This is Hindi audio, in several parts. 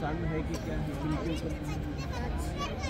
सन है कि क्या है? जिनके ऊपर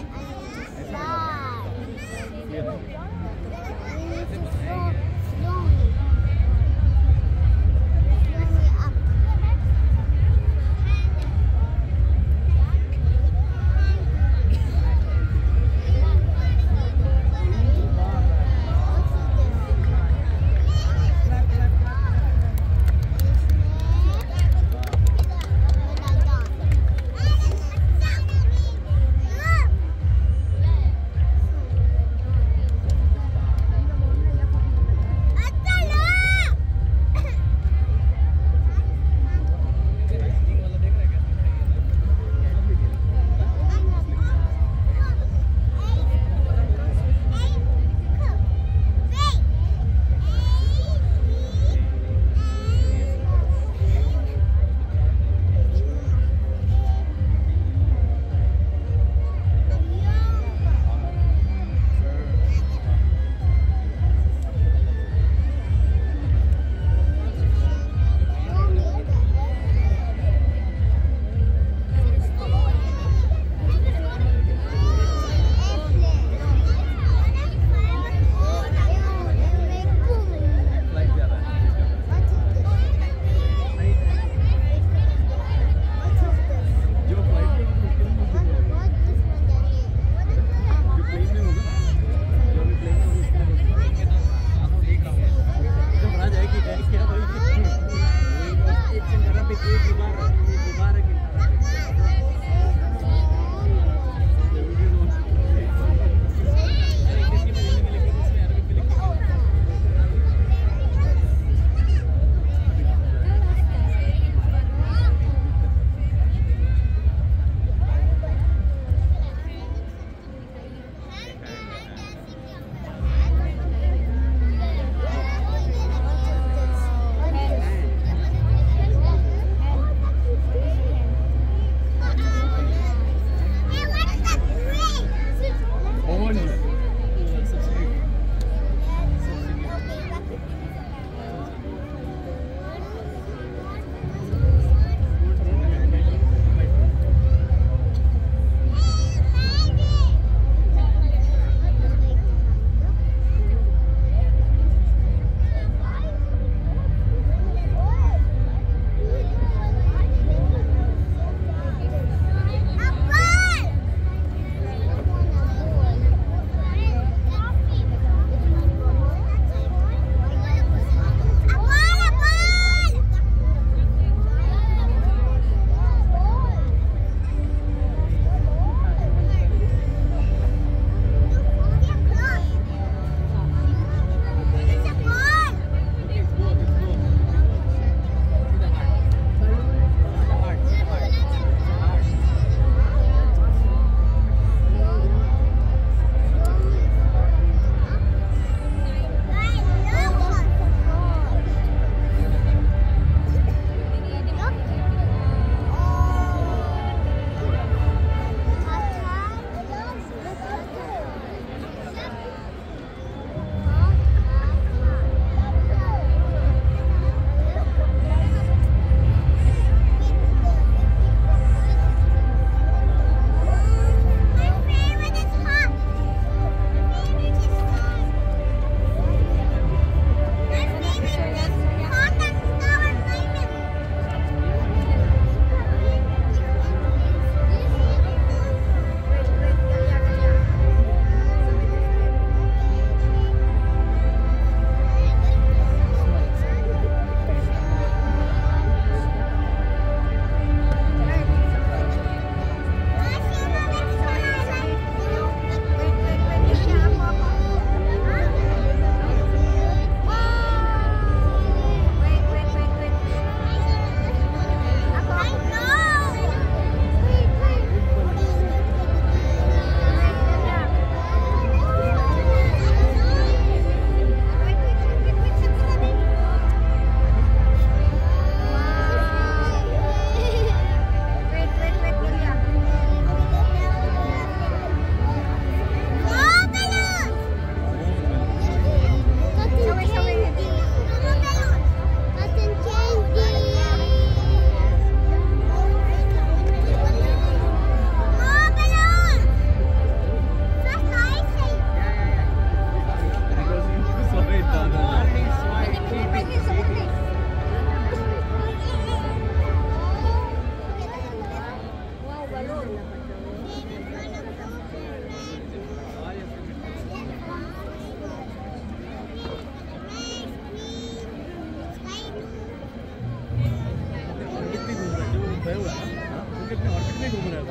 घूम रहा है